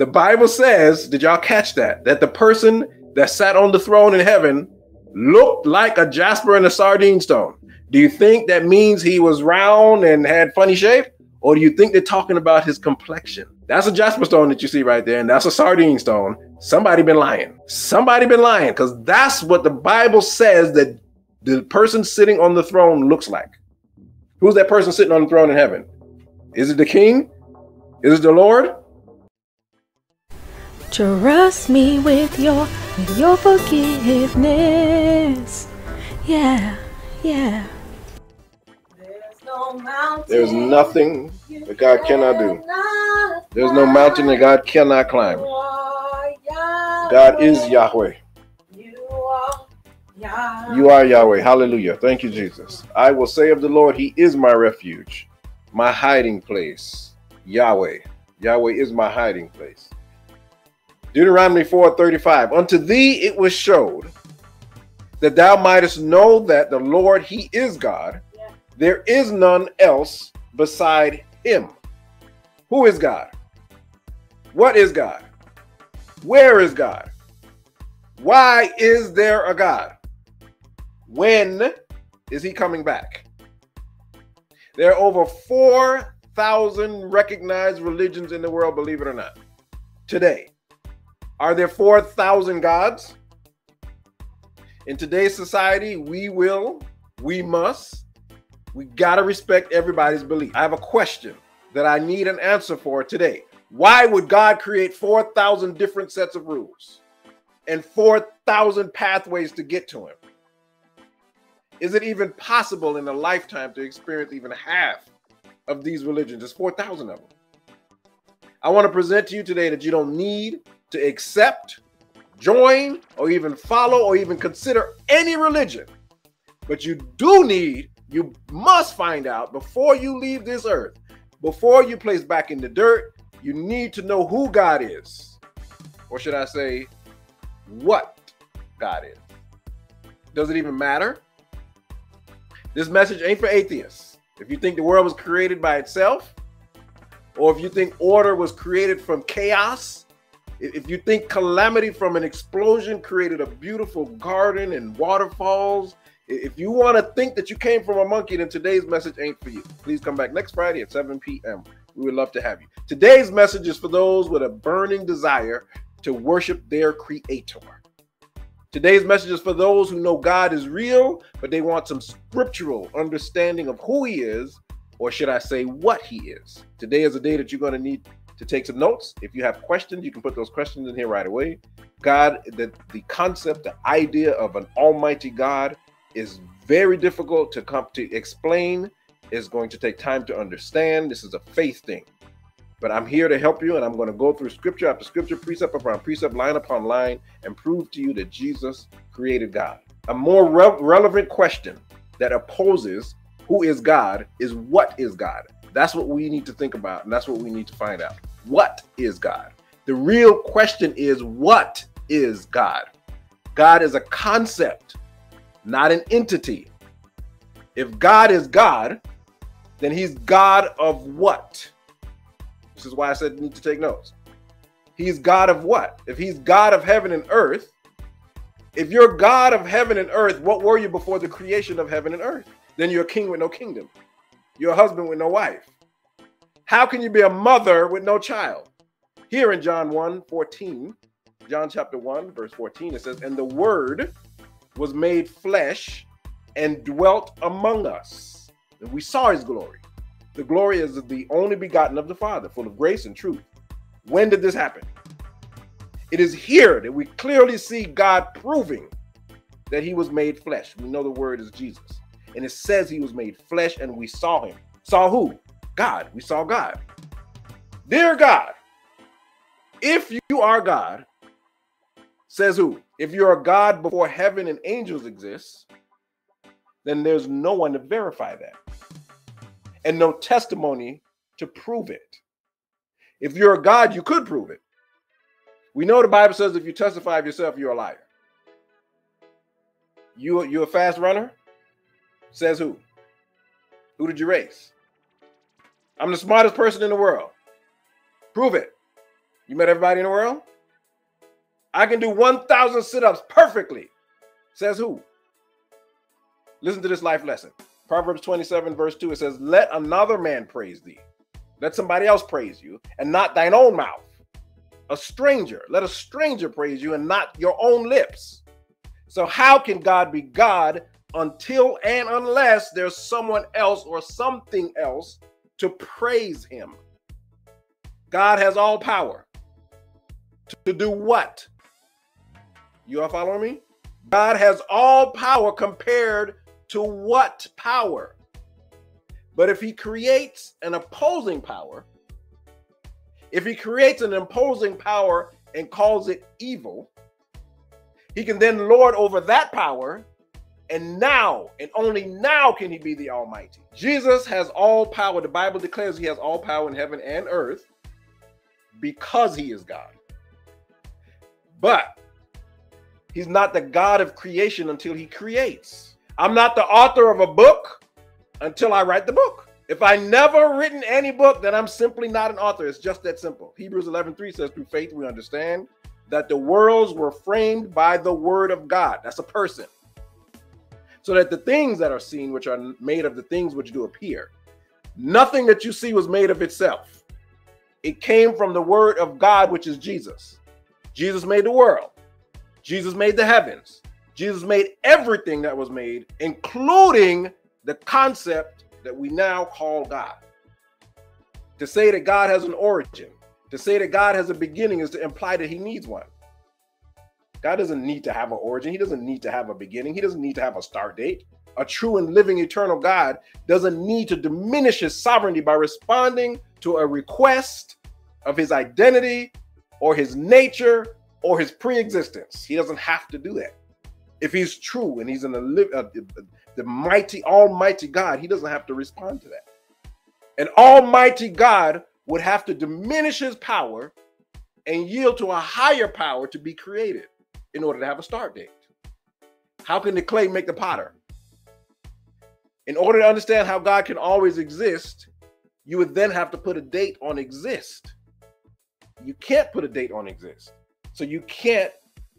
The Bible says, did y'all catch that? That the person that sat on the throne in heaven looked like a jasper and a sardine stone. Do you think that means he was round and had funny shape? Or do you think they're talking about his complexion? That's a jasper stone that you see right there, and that's a sardine stone. Somebody been lying. Somebody been lying because that's what the Bible says that the person sitting on the throne looks like. Who's that person sitting on the throne in heaven? Is it the king? Is it the Lord? Trust me with your with your forgiveness. Yeah, yeah. There's nothing that God cannot do. There's no mountain that God cannot climb. God is Yahweh. You are Yahweh. Hallelujah. Thank you, Jesus. I will say of the Lord, He is my refuge, my hiding place. Yahweh. Yahweh is my hiding place. Deuteronomy 4:35. Unto thee it was showed that thou mightest know that the Lord He is God. There is none else beside Him. Who is God? What is God? Where is God? Why is there a God? When is he coming back? There are over 4,000 recognized religions in the world, believe it or not, today. Are there 4,000 gods? In today's society, we will, we must, we got to respect everybody's belief. I have a question that I need an answer for today. Why would God create 4,000 different sets of rules and 4,000 pathways to get to Him? Is it even possible in a lifetime to experience even half of these religions? There's 4,000 of them. I want to present to you today that you don't need to accept, join, or even follow, or even consider any religion. But you do need, you must find out before you leave this earth, before you place back in the dirt, you need to know who God is. Or should I say, what God is. Does it even matter? This message ain't for atheists. If you think the world was created by itself, or if you think order was created from chaos, if you think calamity from an explosion created a beautiful garden and waterfalls, if you want to think that you came from a monkey, then today's message ain't for you. Please come back next Friday at 7 p.m. We would love to have you. Today's message is for those with a burning desire to worship their creator. Today's message is for those who know God is real, but they want some scriptural understanding of who He is, or should I say, what He is. Today is a day that you're going to need to take some notes. If you have questions, you can put those questions in here right away. God, the, the concept, the idea of an almighty God is very difficult to come to explain. Is going to take time to understand. This is a faith thing. But I'm here to help you, and I'm going to go through scripture after scripture, precept upon precept, line upon line, and prove to you that Jesus created God. A more re- relevant question that opposes who is God is what is God? That's what we need to think about, and that's what we need to find out. What is God? The real question is what is God? God is a concept, not an entity. If God is God, then he's God of what? This is why I said you need to take notes. He's God of what? If he's God of heaven and earth, if you're God of heaven and earth, what were you before the creation of heaven and earth? Then you're a king with no kingdom. You're a husband with no wife. How can you be a mother with no child? Here in John 1 14, John chapter 1, verse 14, it says, And the word was made flesh and dwelt among us. And we saw his glory. The glory is the only begotten of the Father, full of grace and truth. When did this happen? It is here that we clearly see God proving that he was made flesh. We know the word is Jesus. And it says he was made flesh and we saw him. Saw who? God. We saw God. Dear God, if you are God, says who? If you're a God before heaven and angels exist, then there's no one to verify that and no testimony to prove it. If you're a God, you could prove it. We know the Bible says if you testify of yourself, you're a liar. You you a fast runner? Says who? Who did you race? I'm the smartest person in the world. Prove it. You met everybody in the world? I can do 1,000 sit ups perfectly. Says who? Listen to this life lesson. Proverbs 27, verse 2, it says, Let another man praise thee. Let somebody else praise you, and not thine own mouth. A stranger, let a stranger praise you, and not your own lips. So, how can God be God until and unless there's someone else or something else to praise him? God has all power to do what? You are following me? God has all power compared to what power? But if he creates an opposing power, if he creates an imposing power and calls it evil, he can then lord over that power. And now, and only now, can he be the Almighty. Jesus has all power. The Bible declares he has all power in heaven and earth because he is God. But he's not the God of creation until he creates. I'm not the author of a book until I write the book. If I never written any book, then I'm simply not an author. It's just that simple. Hebrews 11:3 says, "Through faith we understand that the worlds were framed by the word of God." That's a person. So that the things that are seen, which are made of the things which do appear, nothing that you see was made of itself. It came from the word of God, which is Jesus. Jesus made the world. Jesus made the heavens. Jesus made everything that was made, including the concept that we now call God. To say that God has an origin, to say that God has a beginning is to imply that he needs one. God doesn't need to have an origin. He doesn't need to have a beginning. He doesn't need to have a start date. A true and living eternal God doesn't need to diminish his sovereignty by responding to a request of his identity or his nature or his pre-existence. He doesn't have to do that. If he's true and he's in the, uh, the mighty, almighty God, he doesn't have to respond to that. An almighty God would have to diminish his power and yield to a higher power to be created in order to have a start date. How can the clay make the potter? In order to understand how God can always exist, you would then have to put a date on exist. You can't put a date on exist. So you can't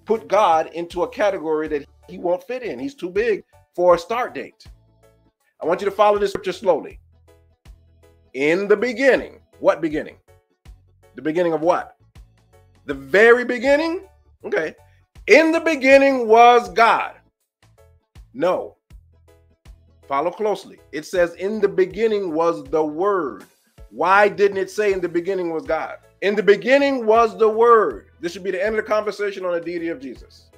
put God into a category that he won't fit in. He's too big for a start date. I want you to follow this scripture slowly. In the beginning, what beginning? The beginning of what? The very beginning? Okay. In the beginning was God. No. Follow closely. It says, In the beginning was the Word. Why didn't it say in the beginning was God? In the beginning was the Word. This should be the end of the conversation on the deity of Jesus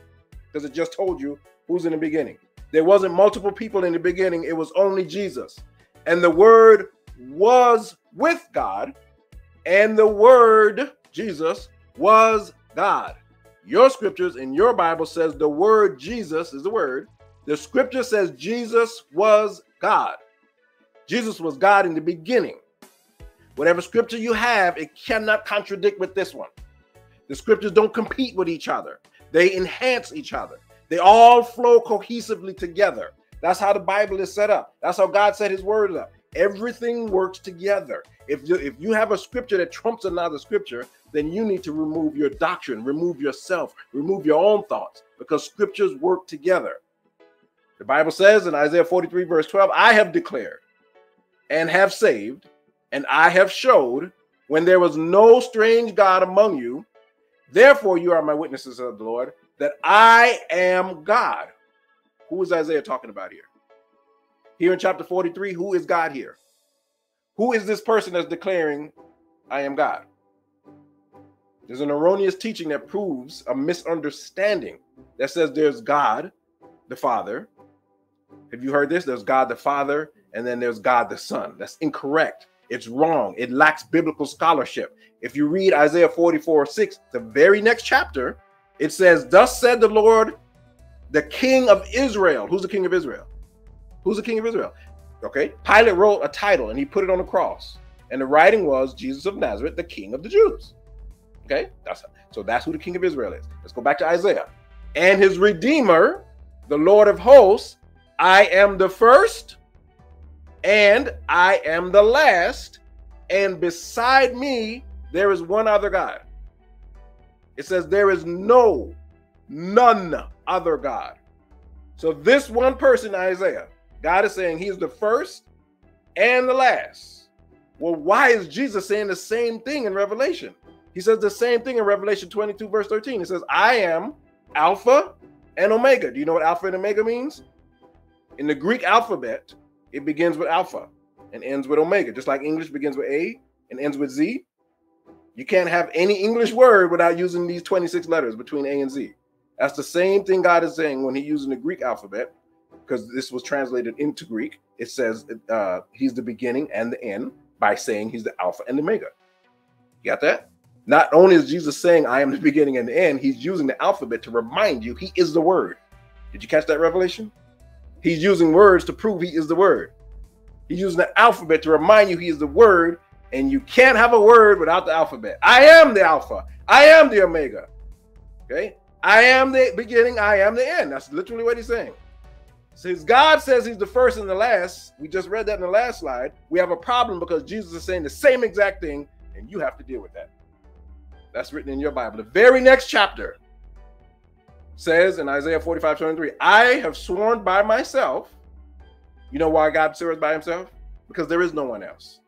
because it just told you who's in the beginning. There wasn't multiple people in the beginning, it was only Jesus. And the Word was with God, and the Word, Jesus, was God. Your scriptures in your Bible says the word Jesus is the word. The scripture says Jesus was God. Jesus was God in the beginning. Whatever scripture you have, it cannot contradict with this one. The scriptures don't compete with each other, they enhance each other. They all flow cohesively together. That's how the Bible is set up. That's how God set his word up. Everything works together. If you, if you have a scripture that trumps another scripture, then you need to remove your doctrine, remove yourself, remove your own thoughts because scriptures work together. The Bible says in Isaiah 43, verse 12, I have declared and have saved, and I have showed when there was no strange God among you. Therefore, you are my witnesses of the Lord, that I am God. Who is Isaiah talking about here? Here in chapter 43, who is God here? Who is this person that's declaring, I am God? There's an erroneous teaching that proves a misunderstanding that says there's God, the Father. Have you heard this? There's God the Father, and then there's God the Son. That's incorrect. It's wrong. It lacks biblical scholarship. If you read Isaiah 44 6, the very next chapter, it says, Thus said the Lord, the King of Israel. Who's the King of Israel? Who's the King of Israel? Okay. Pilate wrote a title and he put it on the cross. And the writing was Jesus of Nazareth, the King of the Jews. Okay. That's so that's who the King of Israel is. Let's go back to Isaiah. And his Redeemer, the Lord of hosts, I am the first and I am the last. And beside me, there is one other God. It says there is no, none other God. So this one person, Isaiah, God is saying he's the first and the last. Well, why is Jesus saying the same thing in Revelation? He says the same thing in Revelation 22, verse 13. He says, I am Alpha and Omega. Do you know what Alpha and Omega means? In the Greek alphabet, it begins with Alpha and ends with Omega, just like English begins with A and ends with Z. You can't have any English word without using these 26 letters between A and Z. That's the same thing God is saying when He's using the Greek alphabet, because this was translated into Greek. It says uh, He's the beginning and the end by saying He's the Alpha and the Omega. You got that? Not only is Jesus saying, I am the beginning and the end, He's using the alphabet to remind you He is the Word. Did you catch that revelation? He's using words to prove He is the Word. He's using the alphabet to remind you He is the Word, and you can't have a word without the alphabet. I am the Alpha. I am the Omega. Okay? I am the beginning, I am the end. That's literally what he's saying. Since God says he's the first and the last, we just read that in the last slide, we have a problem because Jesus is saying the same exact thing, and you have to deal with that. That's written in your Bible. The very next chapter says in Isaiah 45 23, I have sworn by myself. You know why God swears by himself? Because there is no one else.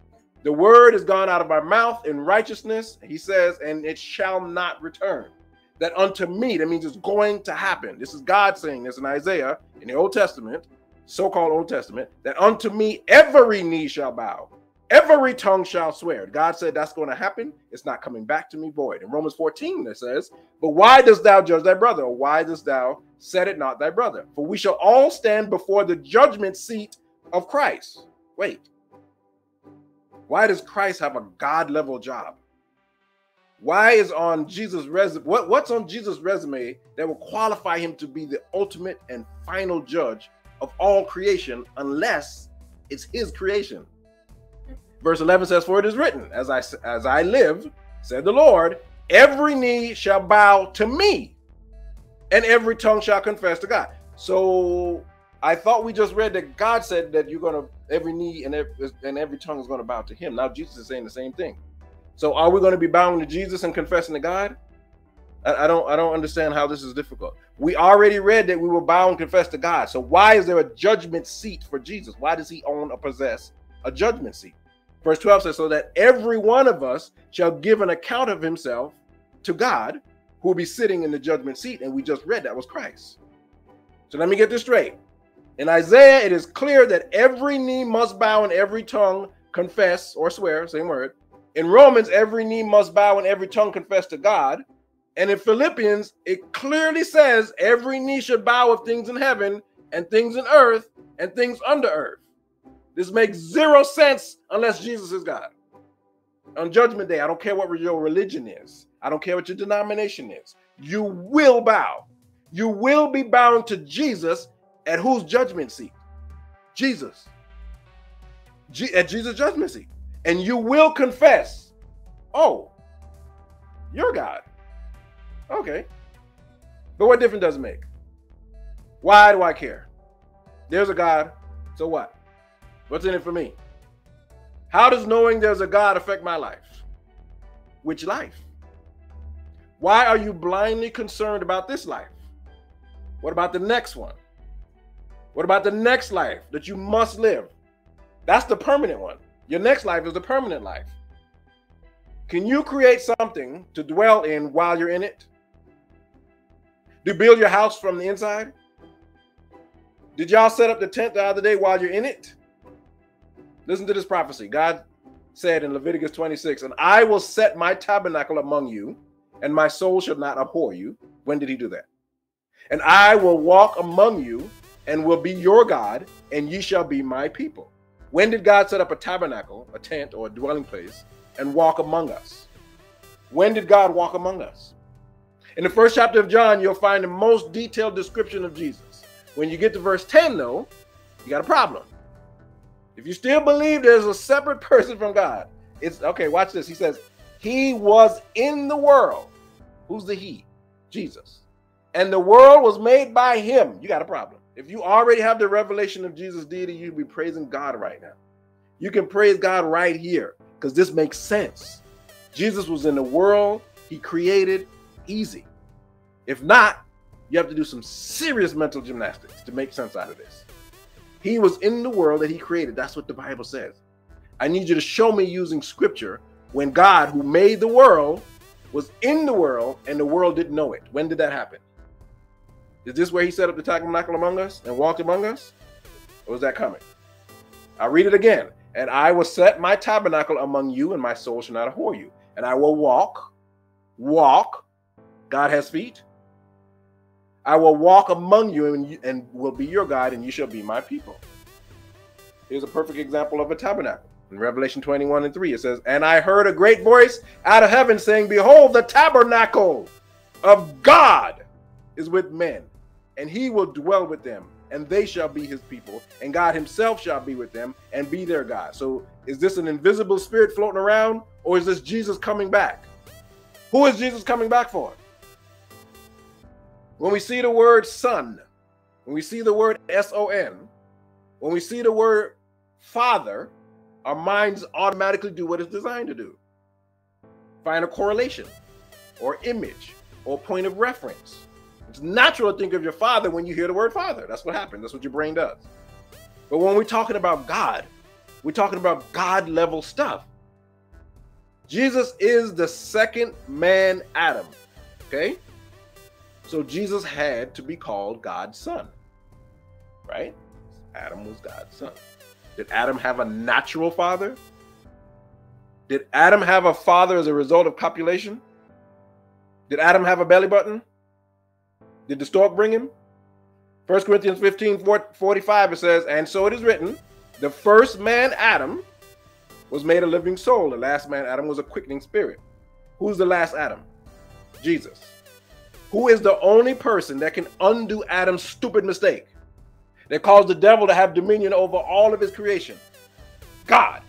The word has gone out of my mouth in righteousness, he says, and it shall not return that unto me, that means it's going to happen. This is God saying this in Isaiah in the Old Testament, so called Old Testament, that unto me every knee shall bow, every tongue shall swear. God said that's going to happen. It's not coming back to me void. In Romans 14, it says, But why dost thou judge thy brother? Why dost thou set it not thy brother? For we shall all stand before the judgment seat of Christ. Wait. Why does Christ have a God level job? Why is on Jesus' resume? What, what's on Jesus' resume that will qualify him to be the ultimate and final judge of all creation, unless it's his creation? Verse 11 says, For it is written, As I as I live, said the Lord, every knee shall bow to me, and every tongue shall confess to God. So I thought we just read that God said that you're gonna every knee and every, and every tongue is gonna bow to him. Now Jesus is saying the same thing. So are we going to be bowing to Jesus and confessing to God? I, I, don't I don't understand how this is difficult. We already read that we will bow and confess to God. So why is there a judgment seat for Jesus? Why does he own or possess a judgment seat? Verse 12 says, So that every one of us shall give an account of himself to God, who will be sitting in the judgment seat. And we just read that was Christ. So let me get this straight. In Isaiah, it is clear that every knee must bow and every tongue confess or swear, same word, in Romans, every knee must bow and every tongue confess to God. And in Philippians, it clearly says every knee should bow of things in heaven and things in earth and things under earth. This makes zero sense unless Jesus is God. On Judgment Day, I don't care what your religion is, I don't care what your denomination is. You will bow. You will be bound to Jesus at whose judgment seat? Jesus. G- at Jesus' judgment seat and you will confess, oh, you're God. Okay. But what difference does it make? Why do I care? There's a God. So what? What's in it for me? How does knowing there's a God affect my life? Which life? Why are you blindly concerned about this life? What about the next one? What about the next life that you must live? That's the permanent one. Your next life is the permanent life. Can you create something to dwell in while you're in it? Do you build your house from the inside? Did y'all set up the tent the other day while you're in it? Listen to this prophecy. God said in Leviticus 26, and I will set my tabernacle among you, and my soul shall not abhor you. When did he do that? And I will walk among you, and will be your God, and ye shall be my people. When did God set up a tabernacle, a tent, or a dwelling place and walk among us? When did God walk among us? In the first chapter of John, you'll find the most detailed description of Jesus. When you get to verse 10, though, you got a problem. If you still believe there's a separate person from God, it's okay. Watch this. He says, He was in the world. Who's the He? Jesus. And the world was made by Him. You got a problem. If you already have the revelation of Jesus' deity, you'd be praising God right now. You can praise God right here because this makes sense. Jesus was in the world, he created, easy. If not, you have to do some serious mental gymnastics to make sense out of this. He was in the world that he created. That's what the Bible says. I need you to show me using scripture when God, who made the world, was in the world and the world didn't know it. When did that happen? Is this where he set up the tabernacle among us and walked among us? Or was that coming? I'll read it again. And I will set my tabernacle among you, and my soul shall not abhor you. And I will walk, walk. God has feet. I will walk among you and, you, and will be your God, and you shall be my people. Here's a perfect example of a tabernacle. In Revelation 21 and 3, it says, And I heard a great voice out of heaven saying, Behold, the tabernacle of God is with men, and he will dwell with them, and they shall be his people, and God himself shall be with them and be their God. So is this an invisible spirit floating around, or is this Jesus coming back? Who is Jesus coming back for? When we see the word son, when we see the word S O N, when we see the word father, our minds automatically do what it's designed to do find a correlation or image or point of reference. It's natural to think of your father when you hear the word father. That's what happens. That's what your brain does. But when we're talking about God, we're talking about God level stuff. Jesus is the second man Adam. Okay? So Jesus had to be called God's son. Right? Adam was God's son. Did Adam have a natural father? Did Adam have a father as a result of copulation? Did Adam have a belly button? Did the stork bring him? 1 Corinthians 15 45, it says, And so it is written, the first man, Adam, was made a living soul. The last man, Adam, was a quickening spirit. Who's the last Adam? Jesus. Who is the only person that can undo Adam's stupid mistake? that caused the devil to have dominion over all of his creation. God.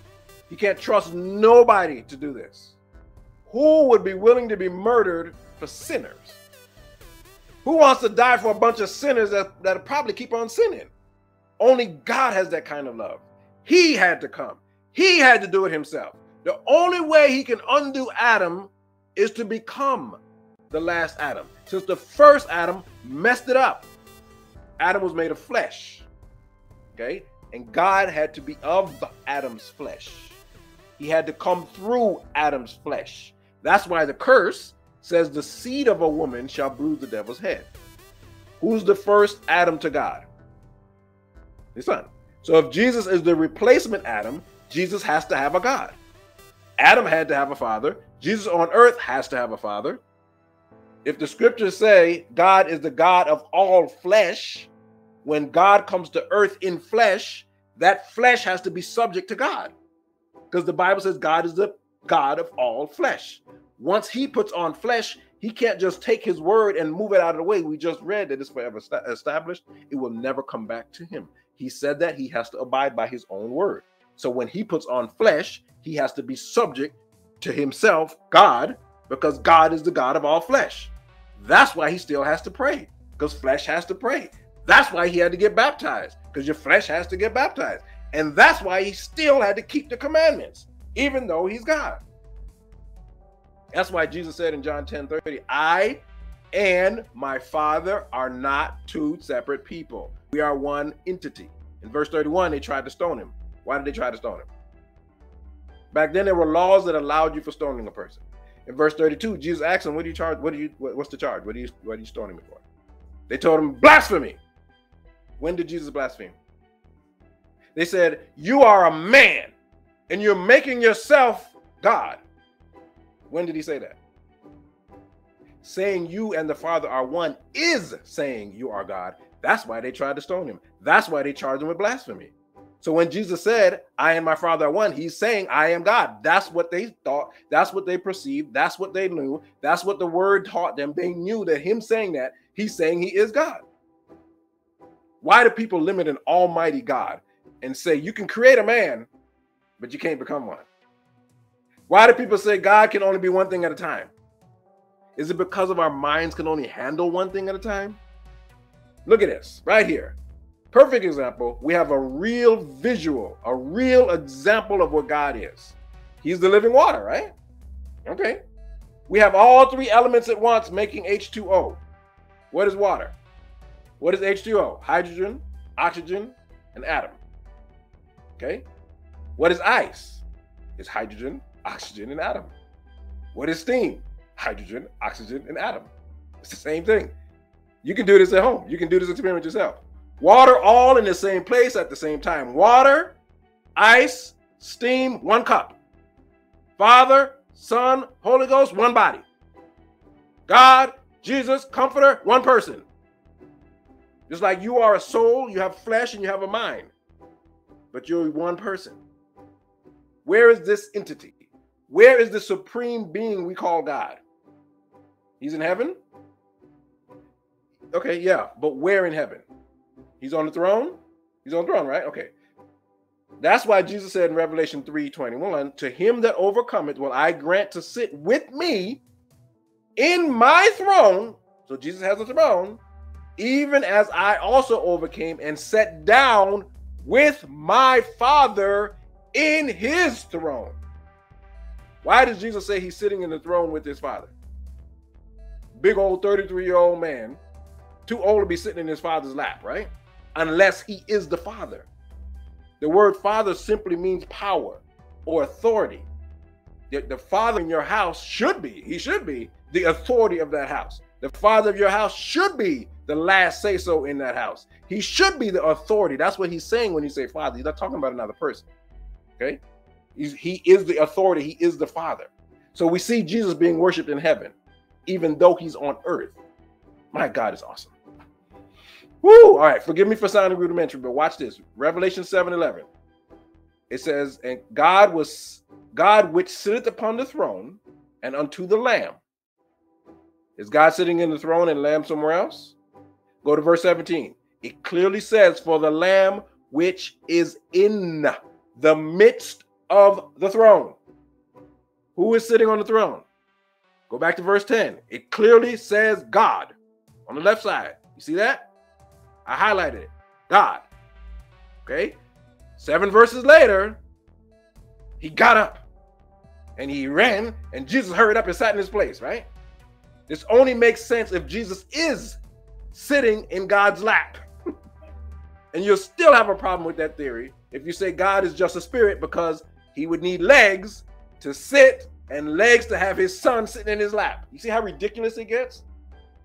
He can't trust nobody to do this. Who would be willing to be murdered for sinners? Who wants to die for a bunch of sinners that, that probably keep on sinning? Only God has that kind of love. He had to come. He had to do it himself. The only way he can undo Adam is to become the last Adam. Since the first Adam messed it up. Adam was made of flesh. Okay? And God had to be of Adam's flesh. He had to come through Adam's flesh. That's why the curse says the seed of a woman shall bruise the devil's head. Who's the first Adam to God? His son. So if Jesus is the replacement Adam, Jesus has to have a God. Adam had to have a father. Jesus on earth has to have a father if the scriptures say God is the God of all flesh, when God comes to earth in flesh, that flesh has to be subject to God. Because the Bible says God is the God of all flesh. Once he puts on flesh, he can't just take his word and move it out of the way. We just read that it's forever established. It will never come back to him. He said that he has to abide by his own word. So when he puts on flesh, he has to be subject to himself, God, because God is the God of all flesh. That's why he still has to pray because flesh has to pray. That's why he had to get baptized because your flesh has to get baptized. And that's why he still had to keep the commandments, even though he's God. That's why Jesus said in John 10 30, I and my Father are not two separate people. We are one entity. In verse 31, they tried to stone him. Why did they try to stone him? Back then, there were laws that allowed you for stoning a person. In verse 32, Jesus asked him, What do you charge? What do you what, what's the charge? What are you what are you stoning me for? They told him, Blasphemy. When did Jesus blaspheme? They said, You are a man and you're making yourself God. When did he say that? Saying you and the Father are one is saying you are God. That's why they tried to stone him. That's why they charged him with blasphemy. So when Jesus said, I and my Father are one, he's saying, I am God. That's what they thought. That's what they perceived. That's what they knew. That's what the word taught them. They knew that him saying that, he's saying he is God. Why do people limit an almighty God and say, you can create a man, but you can't become one? Why do people say God can only be one thing at a time? Is it because of our minds can only handle one thing at a time? Look at this right here perfect example. We have a real visual, a real example of what God is. He's the living water, right? Okay. We have all three elements at once making H2O. What is water? What is H2O? Hydrogen, oxygen, and atom. Okay? What is ice? It's hydrogen, oxygen, and atom. What is steam? Hydrogen, oxygen, and atom. It's the same thing. You can do this at home. You can do this experiment yourself. Water all in the same place at the same time. Water, ice, steam, one cup. Father, Son, Holy Ghost, one body. God, Jesus, Comforter, one person. Just like you are a soul, you have flesh, and you have a mind, but you're one person. Where is this entity? Where is the supreme being we call God? He's in heaven? Okay, yeah, but where in heaven? He's on the throne? He's on the throne, right? Okay. That's why Jesus said in Revelation 3 21, to him that overcometh will I grant to sit with me in my throne. So Jesus has a throne, even as I also overcame and sat down with my Father in his throne. Why does Jesus say he's sitting in the throne with his Father? Big old 33 year old man, too old to be sitting in his Father's lap, right? Unless he is the Father. The word father simply means power or authority. The, the father in your house should be, he should be the authority of that house. The father of your house should be the last say so in that house. He should be the authority. That's what he's saying when you say father. He's not talking about another person. Okay? He's, he is the authority, he is the father. So we see Jesus being worshiped in heaven, even though he's on earth. My God is awesome. Woo! All right, forgive me for sounding rudimentary, but watch this. Revelation 7 11. It says, And God was God which sitteth upon the throne and unto the Lamb. Is God sitting in the throne and Lamb somewhere else? Go to verse 17. It clearly says, For the Lamb which is in the midst of the throne. Who is sitting on the throne? Go back to verse 10. It clearly says God on the left side. You see that? I highlighted it. God. Okay. Seven verses later, he got up and he ran, and Jesus hurried up and sat in his place, right? This only makes sense if Jesus is sitting in God's lap. and you'll still have a problem with that theory if you say God is just a spirit because he would need legs to sit and legs to have his son sitting in his lap. You see how ridiculous it gets?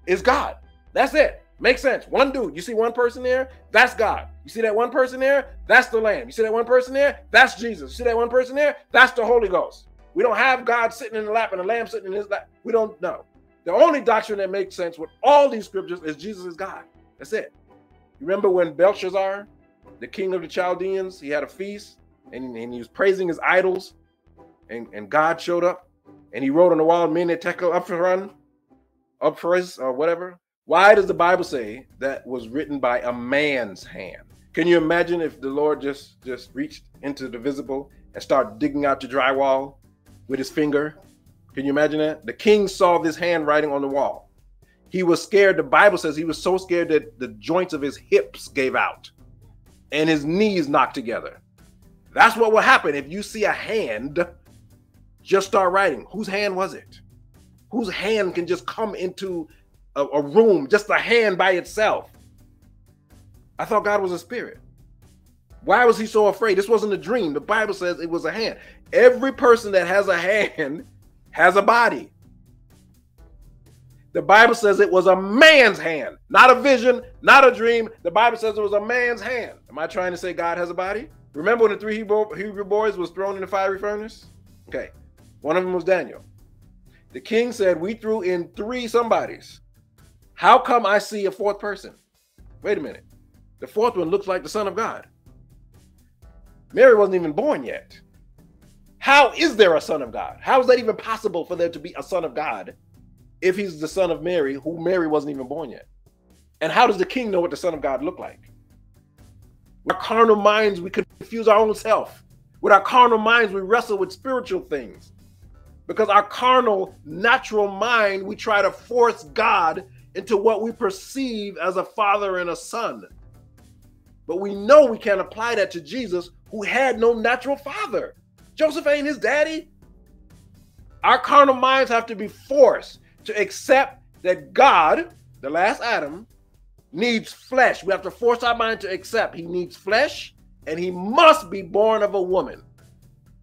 It's God. That's it. Makes sense. One dude. You see one person there? That's God. You see that one person there? That's the Lamb. You see that one person there? That's Jesus. You see that one person there? That's the Holy Ghost. We don't have God sitting in the lap and the Lamb sitting in his lap. We don't know. The only doctrine that makes sense with all these scriptures is Jesus is God. That's it. You remember when Belshazzar, the king of the Chaldeans, he had a feast and, and he was praising his idols, and, and God showed up and he wrote on the wall, "Men tackle up for run, up for us or whatever. Why does the Bible say that was written by a man's hand? Can you imagine if the Lord just just reached into the visible and started digging out the drywall with his finger? Can you imagine that? The king saw this handwriting on the wall. He was scared. The Bible says he was so scared that the joints of his hips gave out and his knees knocked together. That's what will happen if you see a hand just start writing. Whose hand was it? Whose hand can just come into a, a room, just a hand by itself. I thought God was a spirit. Why was he so afraid? This wasn't a dream. The Bible says it was a hand. Every person that has a hand has a body. The Bible says it was a man's hand, not a vision, not a dream. The Bible says it was a man's hand. Am I trying to say God has a body? Remember when the three Hebrew, boys was thrown in the fiery furnace? Okay. One of them was Daniel. The king said, We threw in three somebodies. How come I see a fourth person? Wait a minute. The fourth one looks like the Son of God. Mary wasn't even born yet. How is there a Son of God? How is that even possible for there to be a Son of God if he's the Son of Mary, who Mary wasn't even born yet? And how does the king know what the Son of God looked like? With our carnal minds, we confuse our own self. With our carnal minds, we wrestle with spiritual things. Because our carnal, natural mind, we try to force God into what we perceive as a father and a son. But we know we can't apply that to Jesus, who had no natural father. Joseph ain't his daddy. Our carnal minds have to be forced to accept that God, the last Adam, needs flesh. We have to force our mind to accept he needs flesh and he must be born of a woman.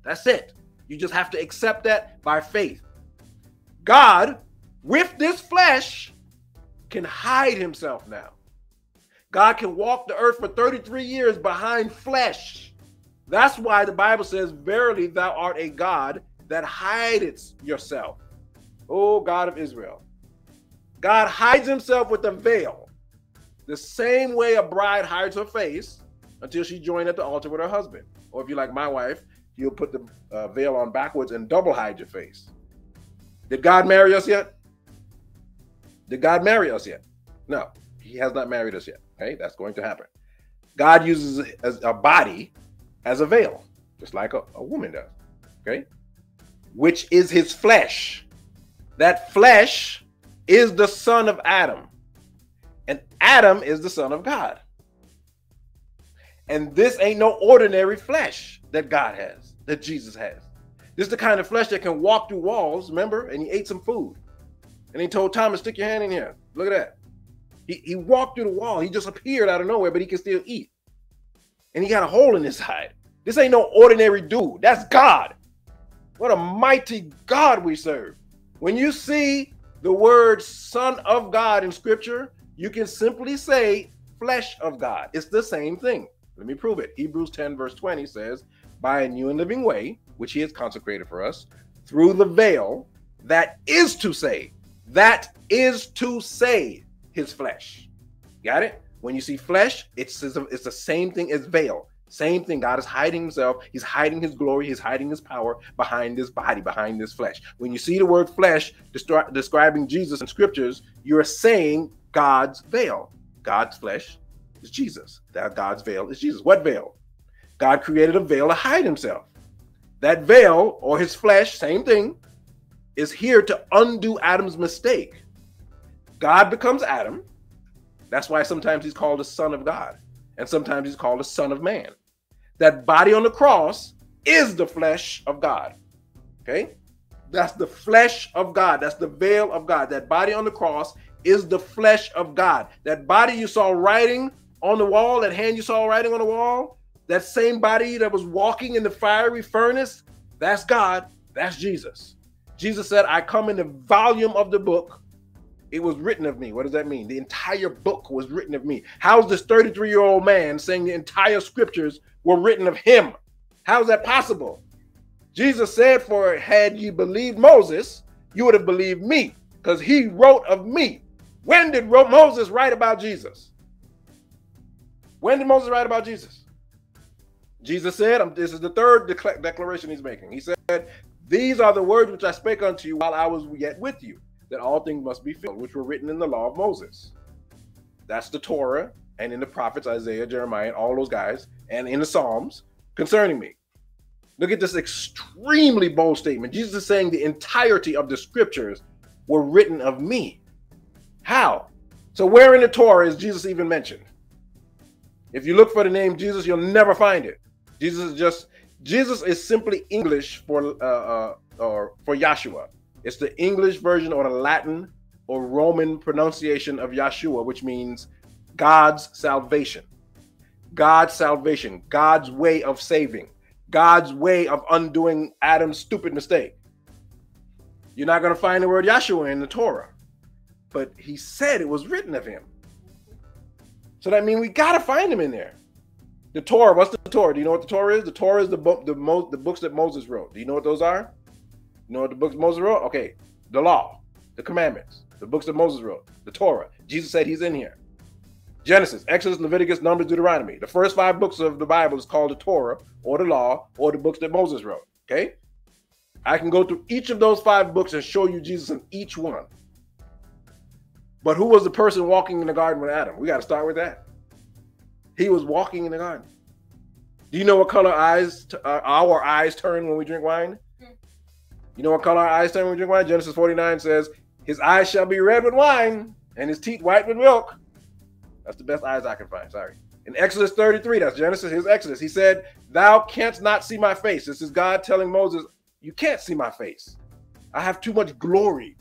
That's it. You just have to accept that by faith. God, with this flesh, can hide himself now. God can walk the earth for 33 years behind flesh. That's why the Bible says, Verily, thou art a God that hidest yourself. O God of Israel. God hides himself with a veil, the same way a bride hides her face until she joined at the altar with her husband. Or if you're like my wife, you'll put the uh, veil on backwards and double hide your face. Did God marry us yet? Did God marry us yet? No, he has not married us yet. Okay, that's going to happen. God uses a body as a veil, just like a, a woman does. Okay, which is his flesh. That flesh is the son of Adam, and Adam is the son of God. And this ain't no ordinary flesh that God has, that Jesus has. This is the kind of flesh that can walk through walls, remember? And he ate some food. And he told Thomas, stick your hand in here. Look at that. He, he walked through the wall. He just appeared out of nowhere, but he can still eat. And he got a hole in his side. This ain't no ordinary dude. That's God. What a mighty God we serve. When you see the word Son of God in Scripture, you can simply say flesh of God. It's the same thing. Let me prove it. Hebrews 10, verse 20 says, By a new and living way, which he has consecrated for us, through the veil, that is to say, that is to say his flesh. Got it? When you see flesh, it's, it's the same thing as veil. Same thing. God is hiding himself. He's hiding his glory. He's hiding his power behind this body, behind this flesh. When you see the word flesh describing Jesus in scriptures, you're saying God's veil. God's flesh is Jesus. That God's veil is Jesus. What veil? God created a veil to hide himself. That veil or his flesh, same thing, is here to undo Adam's mistake. God becomes Adam. That's why sometimes he's called the Son of God, and sometimes he's called the Son of Man. That body on the cross is the flesh of God. Okay? That's the flesh of God. That's the veil of God. That body on the cross is the flesh of God. That body you saw writing on the wall, that hand you saw writing on the wall, that same body that was walking in the fiery furnace, that's God. That's Jesus. Jesus said, I come in the volume of the book it was written of me. What does that mean? The entire book was written of me. How's this 33 year old man saying the entire scriptures were written of him? How's that possible? Jesus said, For had you believed Moses, you would have believed me, because he wrote of me. When did Moses write about Jesus? When did Moses write about Jesus? Jesus said, um, This is the third declaration he's making. He said, These are the words which I spake unto you while I was yet with you that all things must be filled, which were written in the law of Moses. That's the Torah and in the prophets, Isaiah, Jeremiah, and all those guys, and in the Psalms concerning me. Look at this extremely bold statement. Jesus is saying the entirety of the scriptures were written of me. How? So, where in the Torah is Jesus even mentioned? If you look for the name Jesus, you'll never find it. Jesus is just Jesus is simply English for uh, uh, or for Yahshua. It's the English version or the Latin or Roman pronunciation of Yeshua, which means God's salvation. God's salvation, God's way of saving, God's way of undoing Adam's stupid mistake. You're not going to find the word Yeshua in the Torah, but he said it was written of him. So that means we got to find him in there. The Torah, what's the Torah? Do you know what the Torah is? The Torah is the book, the, Mo- the books that Moses wrote. Do you know what those are? You know what the books Moses wrote? Okay, the law, the commandments, the books that Moses wrote, the Torah. Jesus said he's in here. Genesis, Exodus, Leviticus, Numbers, Deuteronomy. The first five books of the Bible is called the Torah or the law or the books that Moses wrote. Okay? I can go through each of those five books and show you Jesus in each one. But who was the person walking in the garden with Adam? We got to start with that. He was walking in the garden. Do you know what color eyes uh, our eyes turn when we drink wine? You know what color our eyes turn when we drink wine? Genesis 49 says, His eyes shall be red with wine, and his teeth white with milk. That's the best eyes I can find. Sorry. In Exodus 33, that's Genesis, his Exodus. He said, Thou canst not see my face. This is God telling Moses, You can't see my face. I have too much glory.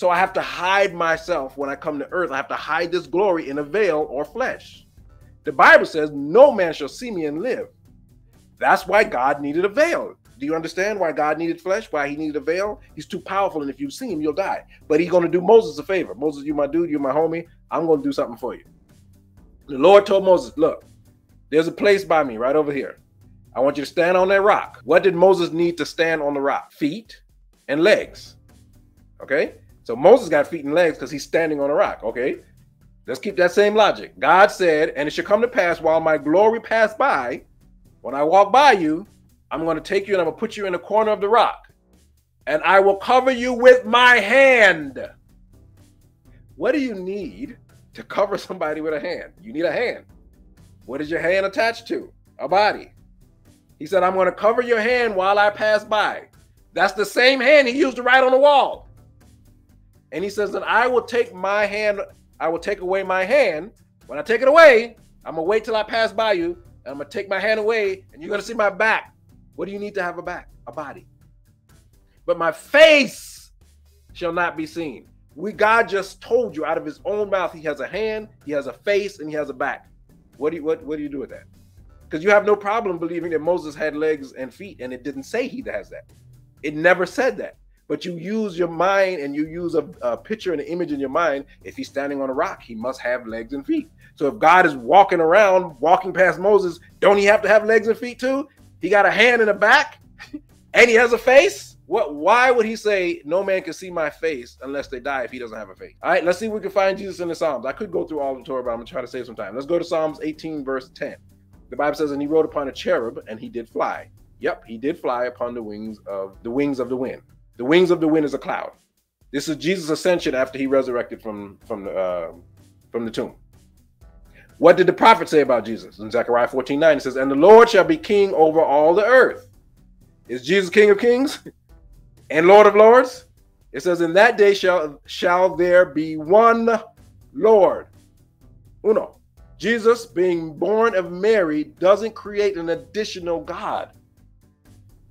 So I have to hide myself when I come to earth. I have to hide this glory in a veil or flesh. The Bible says, No man shall see me and live. That's why God needed a veil. Do you understand why God needed flesh? Why he needed a veil? He's too powerful, and if you see him, you'll die. But he's going to do Moses a favor. Moses, you my dude, you're my homie. I'm going to do something for you. The Lord told Moses, Look, there's a place by me right over here. I want you to stand on that rock. What did Moses need to stand on the rock? Feet and legs. Okay? So Moses got feet and legs because he's standing on a rock. Okay? Let's keep that same logic. God said, and it should come to pass while my glory pass by, when I walk by you, I'm going to take you and I'm going to put you in the corner of the rock. And I will cover you with my hand. What do you need to cover somebody with a hand? You need a hand. What is your hand attached to? A body. He said, I'm going to cover your hand while I pass by. That's the same hand he used to write on the wall. And he says that I will take my hand, I will take away my hand. When I take it away, I'm gonna wait till I pass by you, and I'm gonna take my hand away, and you're gonna see my back. What do you need to have a back? A body. But my face shall not be seen. We God just told you out of his own mouth he has a hand, he has a face, and he has a back. What do you what, what do you do with that? Because you have no problem believing that Moses had legs and feet, and it didn't say he has that. It never said that. But you use your mind and you use a, a picture and an image in your mind. If he's standing on a rock, he must have legs and feet. So if God is walking around, walking past Moses, don't he have to have legs and feet too? He got a hand and a back, and he has a face. What? Why would he say no man can see my face unless they die if he doesn't have a face? All right, let's see if we can find Jesus in the Psalms. I could go through all the Torah, but I'm gonna try to save some time. Let's go to Psalms 18, verse 10. The Bible says, "And he rode upon a cherub, and he did fly." Yep, he did fly upon the wings of the wings of the wind. The wings of the wind is a cloud. This is Jesus' ascension after he resurrected from from the uh, from the tomb. What did the prophet say about Jesus? In Zechariah 14, 9, it says, And the Lord shall be king over all the earth. Is Jesus king of kings and Lord of lords? It says, In that day shall shall there be one Lord. Uno. Jesus being born of Mary doesn't create an additional God.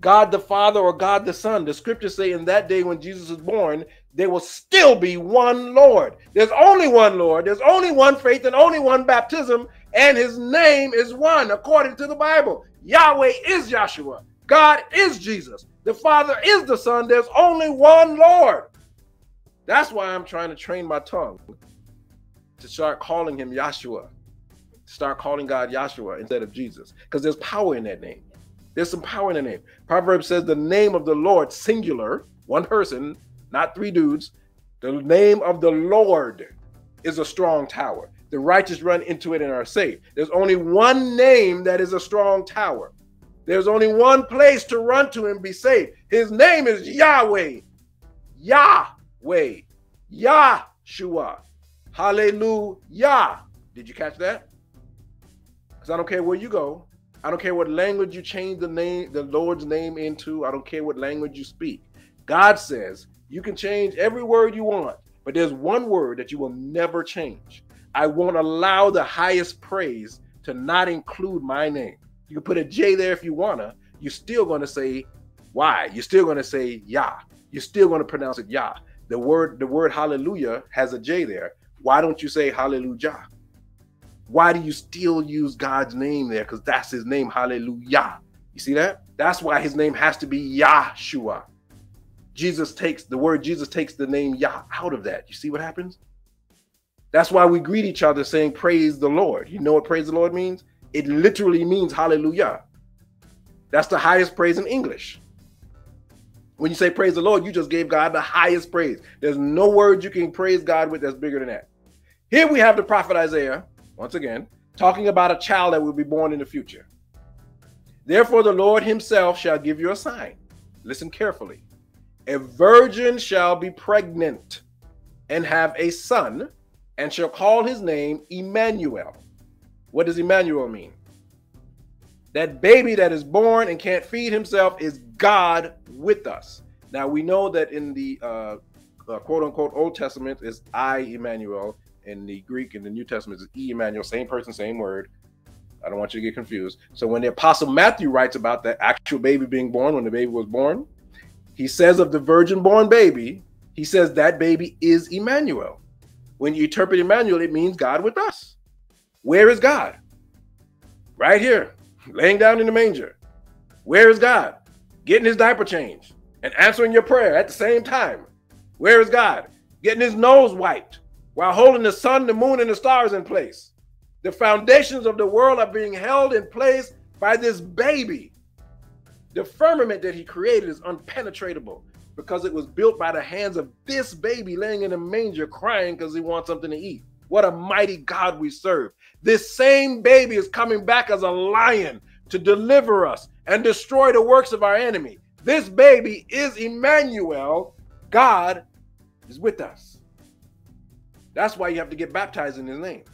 God the Father or God the Son. The scriptures say in that day when Jesus is born, there will still be one Lord. There's only one Lord. There's only one faith and only one baptism, and his name is one according to the Bible. Yahweh is Yahshua. God is Jesus. The Father is the Son. There's only one Lord. That's why I'm trying to train my tongue to start calling him Yahshua. Start calling God Yahshua instead of Jesus. Because there's power in that name. There's some power in the name. Proverbs says the name of the Lord, singular, one person, not three dudes. The name of the Lord is a strong tower. The righteous run into it and are safe. There's only one name that is a strong tower. There's only one place to run to and be safe. His name is Yahweh. Yahweh. Yahshua. Hallelujah. Did you catch that? Because I don't care where you go, I don't care what language you change the name, the Lord's name into. I don't care what language you speak. God says you can change every word you want, but there's one word that you will never change. I won't allow the highest praise to not include my name. You can put a J there if you wanna. You're still gonna say why. You're still gonna say Yah. You're still gonna pronounce it Yah. The word, the word hallelujah has a J there. Why don't you say hallelujah? Why do you still use God's name there? Because that's his name. Hallelujah. You see that? That's why his name has to be Yahshua. Jesus takes the word Jesus takes the name Yah out of that. You see what happens? That's why we greet each other saying praise the Lord. You know what praise the Lord means? It literally means hallelujah. That's the highest praise in English. When you say praise the Lord, you just gave God the highest praise. There's no word you can praise God with that's bigger than that. Here we have the prophet Isaiah once again, talking about a child that will be born in the future. Therefore, the Lord himself shall give you a sign. Listen carefully. A virgin shall be pregnant and have a son, and shall call his name Emmanuel. What does Emmanuel mean? That baby that is born and can't feed himself is God with us. Now we know that in the uh, uh, quote unquote Old Testament is I Emmanuel, in the Greek in the New Testament is E Emmanuel, same person, same word. I don't want you to get confused. So when the Apostle Matthew writes about the actual baby being born, when the baby was born, he says of the virgin born baby, he says that baby is Emmanuel. When you interpret Emmanuel, it means God with us. Where is God? Right here, laying down in the manger. Where is God? Getting his diaper changed and answering your prayer at the same time. Where is God? Getting his nose wiped while holding the sun, the moon, and the stars in place. The foundations of the world are being held in place by this baby. The firmament that he created is unpenetratable because it was built by the hands of this baby laying in a manger crying because he wants something to eat. What a mighty God we serve. This same baby is coming back as a lion to deliver us and destroy the works of our enemy. This baby is Emmanuel. God is with us. That's why you have to get baptized in his name.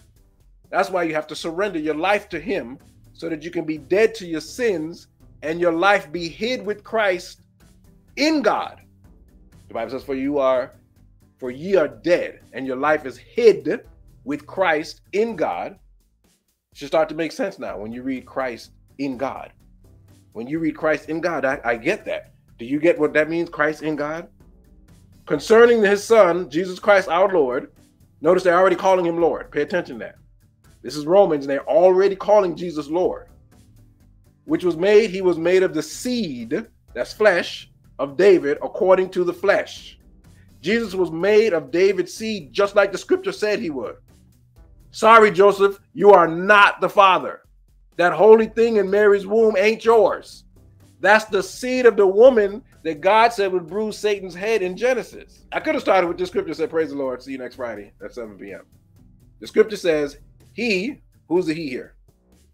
That's why you have to surrender your life to him so that you can be dead to your sins and your life be hid with Christ in God. The Bible says, For you are, for ye are dead, and your life is hid with Christ in God. It should start to make sense now when you read Christ in God. When you read Christ in God, I, I get that. Do you get what that means, Christ in God? Concerning his son, Jesus Christ our Lord, notice they're already calling him Lord. Pay attention to that. This is Romans, and they're already calling Jesus Lord. Which was made, he was made of the seed, that's flesh, of David according to the flesh. Jesus was made of David's seed, just like the scripture said he would. Sorry, Joseph, you are not the father. That holy thing in Mary's womb ain't yours. That's the seed of the woman that God said would bruise Satan's head in Genesis. I could have started with this scripture said, Praise the Lord. See you next Friday at 7 p.m. The scripture says, He, who's the He here?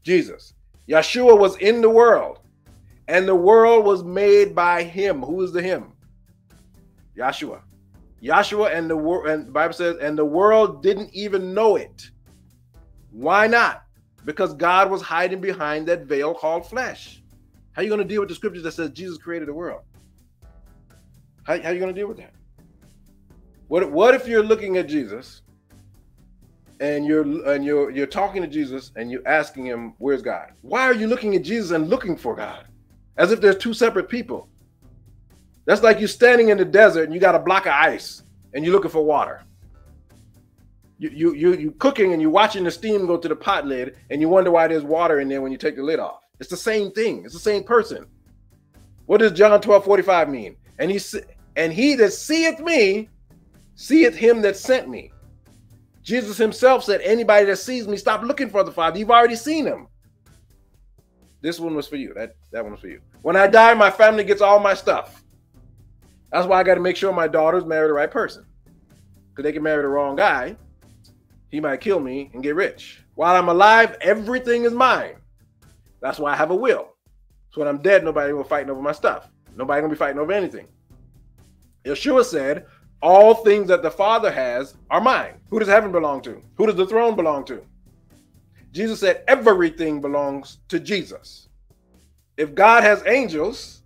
Jesus. Yeshua was in the world, and the world was made by him. Who is the him? Yeshua. Yeshua and the world, and the Bible says, and the world didn't even know it. Why not? Because God was hiding behind that veil called flesh. How are you going to deal with the scriptures that says Jesus created the world? How, how are you going to deal with that? What, what if you're looking at Jesus and you're and you're you're talking to Jesus and you're asking him, "Where's God?" Why are you looking at Jesus and looking for God? As if there's two separate people. That's like you're standing in the desert and you got a block of ice and you're looking for water you you you you cooking and you're watching the steam go to the pot lid and you wonder why there's water in there when you take the lid off. It's the same thing. It's the same person. What does John 12 45 mean? And he and he that seeth me seeth him that sent me. Jesus himself said, Anybody that sees me, stop looking for the Father. You've already seen him. This one was for you. That that one was for you. When I die, my family gets all my stuff. That's why I got to make sure my daughters marry the right person. Because they can marry the wrong guy he might kill me and get rich. While I'm alive, everything is mine. That's why I have a will. So when I'm dead, nobody will fighting over my stuff. Nobody gonna be fighting over anything. Yeshua said, all things that the Father has are mine. Who does heaven belong to? Who does the throne belong to? Jesus said, everything belongs to Jesus. If God has angels,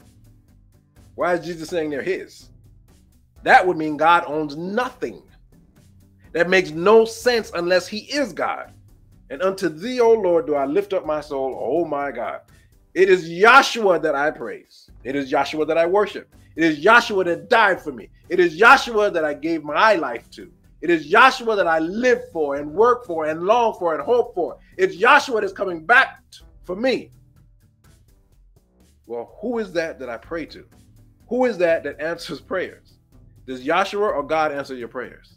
why is Jesus saying they're his? That would mean God owns nothing. That makes no sense unless he is God. And unto thee, O Lord, do I lift up my soul. Oh my God. It is Yahshua that I praise. It is Yahshua that I worship. It is Yahshua that died for me. It is Yahshua that I gave my life to. It is Yahshua that I live for and work for and long for and hope for. It's Yahshua that's coming back for me. Well, who is that that I pray to? Who is that that answers prayers? Does Yahshua or God answer your prayers?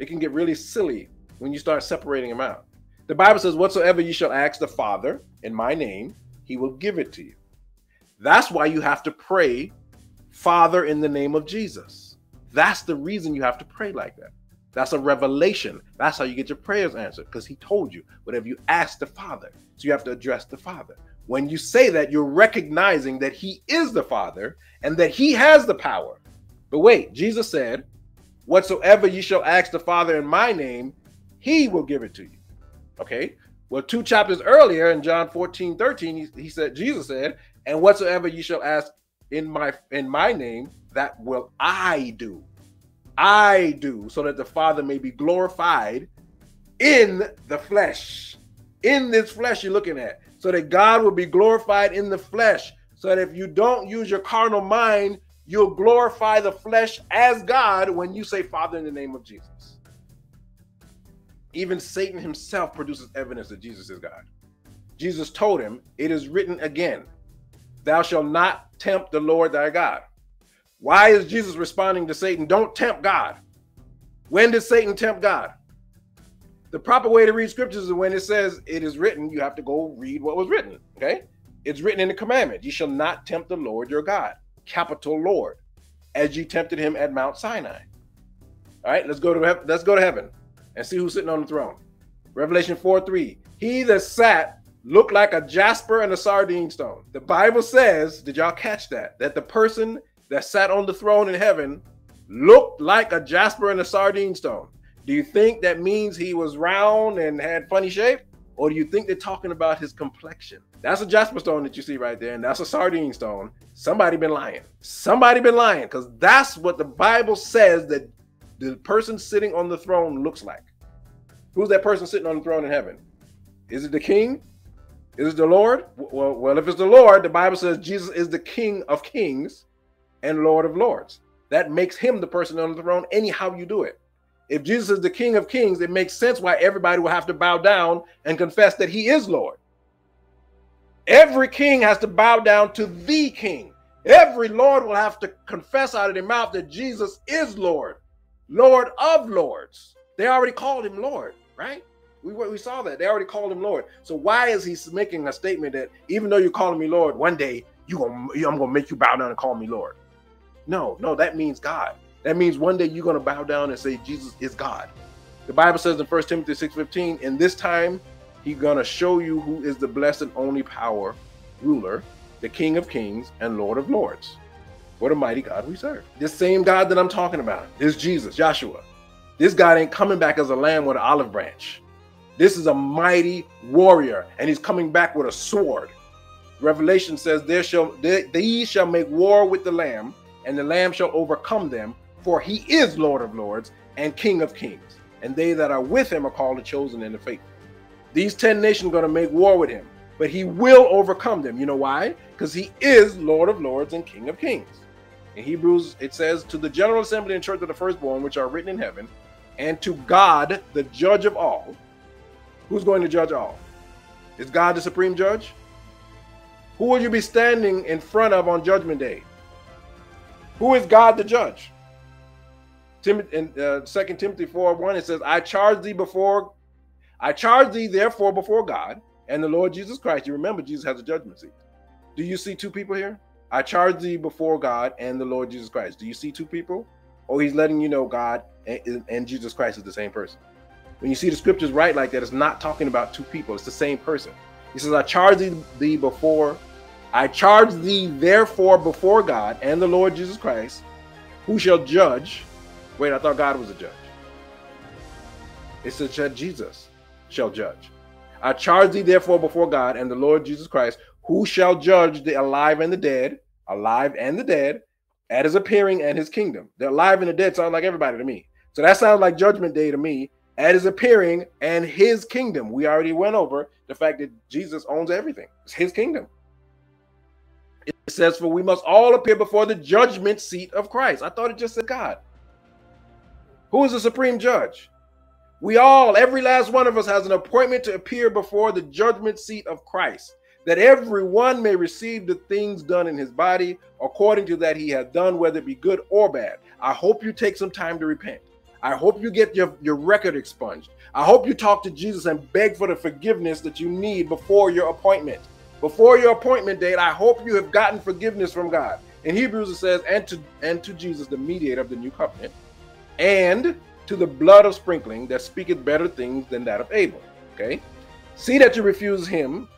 it can get really silly when you start separating them out. The Bible says, Whatsoever you shall ask the Father in my name, he will give it to you. That's why you have to pray, Father, in the name of Jesus. That's the reason you have to pray like that. That's a revelation. That's how you get your prayers answered because he told you whatever you ask the Father. So you have to address the Father. When you say that, you're recognizing that he is the Father and that he has the power. But wait, Jesus said, Whatsoever you shall ask the Father in my name, he will give it to you. Okay. Well, two chapters earlier in John 14, 13, he, he said, Jesus said, and whatsoever you shall ask in my in my name, that will I do. I do, so that the Father may be glorified in the flesh. In this flesh you're looking at, so that God will be glorified in the flesh. So that if you don't use your carnal mind, you'll glorify the flesh as God when you say Father in the name of Jesus. Even Satan himself produces evidence that Jesus is God. Jesus told him, It is written again, Thou shalt not tempt the Lord thy God. Why is Jesus responding to Satan? Don't tempt God. When did Satan tempt God? The proper way to read scriptures is when it says it is written, you have to go read what was written. Okay. It's written in the commandment. You shall not tempt the Lord your God, capital Lord, as you tempted him at Mount Sinai. All right, let's go to let's go to heaven and see who's sitting on the throne. Revelation 4 3. He that sat looked like a jasper and a sardine stone. The Bible says, did y'all catch that? That the person that sat on the throne in heaven looked like a jasper and a sardine stone. Do you think that means he was round and had funny shape? Or do you think they're talking about his complexion? That's a jasper stone that you see right there, and that's a sardine stone. Somebody been lying. Somebody been lying, because that's what the Bible says that the person sitting on the throne looks like. Who's that person sitting on the throne in heaven? Is it the king? Is it the Lord? Well, well, if it's the Lord, the Bible says Jesus is the King of Kings and Lord of Lords. That makes him the person on the throne, anyhow you do it. If Jesus is the King of Kings, it makes sense why everybody will have to bow down and confess that he is Lord. Every king has to bow down to the king. Every Lord will have to confess out of their mouth that Jesus is Lord, Lord of Lords. They already called him Lord, right? We, we saw that. They already called him Lord. So why is he making a statement that even though you're calling me Lord, one day you gonna I'm gonna make you bow down and call me Lord? No, no, that means God. That means one day you're gonna bow down and say Jesus is God. The Bible says in 1 Timothy 6:15, in this time he's gonna show you who is the blessed only power, ruler, the King of Kings and Lord of Lords. What a mighty God we serve. This same God that I'm talking about, this Jesus, Joshua. This God ain't coming back as a lamb with an olive branch. This is a mighty warrior, and he's coming back with a sword. Revelation says, "There shall they, these shall make war with the Lamb, and the Lamb shall overcome them, for he is Lord of lords and King of kings, and they that are with him are called the chosen and the faithful." These ten nations are going to make war with him, but he will overcome them. You know why? Because he is Lord of lords and King of kings. In Hebrews, it says, "To the general assembly and church of the firstborn, which are written in heaven, and to God, the judge of all." Who's going to judge all? Is God the supreme judge? Who will you be standing in front of on judgment day? Who is God the judge? Tim, in uh, 2 Timothy 4 1, it says, I charge thee before, I charge thee therefore before God and the Lord Jesus Christ. You remember Jesus has a judgment seat. Do you see two people here? I charge thee before God and the Lord Jesus Christ. Do you see two people? Or he's letting you know God and, and Jesus Christ is the same person. When you see the scriptures right like that, it's not talking about two people, it's the same person. He says, I charge thee before, I charge thee therefore before God and the Lord Jesus Christ, who shall judge. Wait, I thought God was a judge. It says that Jesus shall judge. I charge thee therefore before God and the Lord Jesus Christ, who shall judge the alive and the dead, alive and the dead, at his appearing and his kingdom. The alive and the dead sound like everybody to me. So that sounds like judgment day to me at his appearing and his kingdom. We already went over the fact that Jesus owns everything. It's his kingdom. It says, For we must all appear before the judgment seat of Christ. I thought it just said God. Who is the supreme judge? We all, every last one of us, has an appointment to appear before the judgment seat of Christ, that everyone may receive the things done in his body according to that he has done, whether it be good or bad. I hope you take some time to repent. I hope you get your, your record expunged. I hope you talk to Jesus and beg for the forgiveness that you need before your appointment. Before your appointment date, I hope you have gotten forgiveness from God. In Hebrews, it says, and to and to Jesus, the mediator of the new covenant, and to the blood of sprinkling that speaketh better things than that of Abel. Okay. See that you refuse him,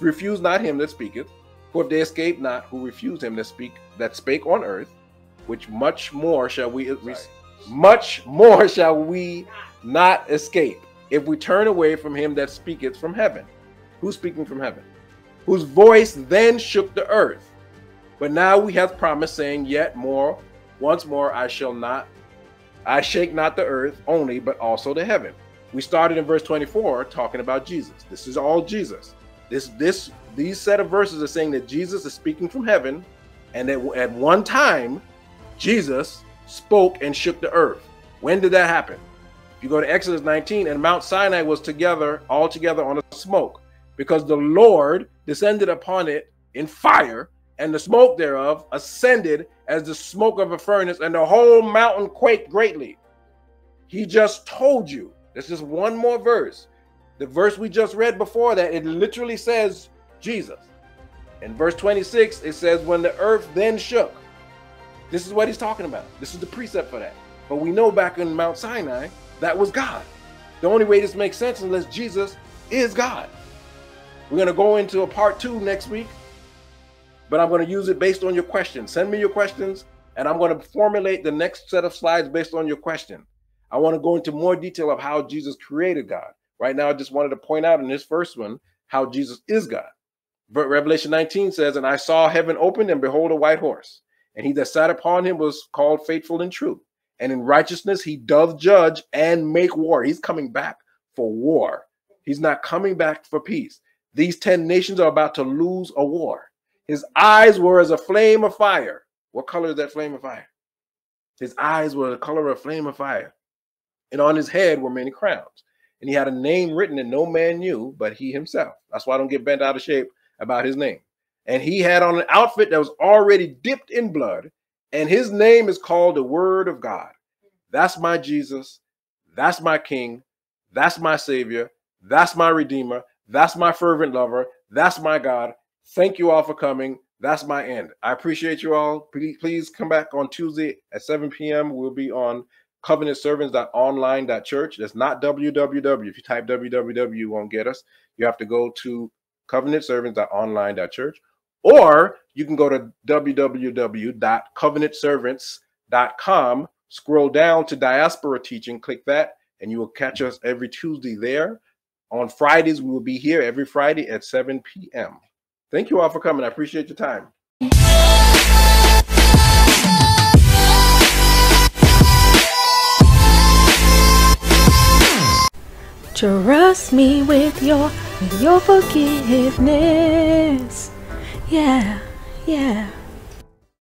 refuse not him that speaketh, for if they escape not who refuse him that speak that spake on earth, which much more shall we receive much more shall we not escape if we turn away from him that speaketh from heaven. Who's speaking from heaven? Whose voice then shook the earth. But now we have promised, saying, Yet more, once more I shall not, I shake not the earth only, but also the heaven. We started in verse 24 talking about Jesus. This is all Jesus. This, this, these set of verses are saying that Jesus is speaking from heaven, and that at one time Jesus spoke and shook the earth. When did that happen? If you go to Exodus 19, and Mount Sinai was together, all together on a smoke, because the Lord descended upon it in fire, and the smoke thereof ascended as the smoke of a furnace, and the whole mountain quaked greatly. He just told you. This is one more verse. The verse we just read before that, it literally says Jesus. In verse 26, it says, When the earth then shook. This is what he's talking about. This is the precept for that. But we know back in Mount Sinai, that was God. The only way this makes sense unless Jesus is God. We're going to go into a part two next week, but I'm going to use it based on your questions. Send me your questions, and I'm going to formulate the next set of slides based on your question. I want to go into more detail of how Jesus created God. Right now, I just wanted to point out in this first one how Jesus is God. But Revelation 19 says, And I saw heaven opened, and behold, a white horse. And he that sat upon him was called faithful and true. And in righteousness he doth judge and make war. He's coming back for war. He's not coming back for peace. These 10 nations are about to lose a war. His eyes were as a flame of fire. What color is that flame of fire? His eyes were the color of flame of fire. And on his head were many crowns. And he had a name written that no man knew but he himself. That's why I don't get bent out of shape about his name. And he had on an outfit that was already dipped in blood, and his name is called the Word of God. That's my Jesus. That's my King. That's my Savior. That's my Redeemer. That's my fervent lover. That's my God. Thank you all for coming. That's my end. I appreciate you all. Please, please come back on Tuesday at 7 p.m. We'll be on covenantservants.online.church. That's not www. If you type www, you won't get us. You have to go to covenantservants.online.church or you can go to www.covenantservants.com, scroll down to diaspora teaching, click that, and you will catch us every Tuesday there. On Fridays, we will be here every Friday at 7 p.m. Thank you all for coming. I appreciate your time. Trust me with your with your forgiveness. Yeah, yeah.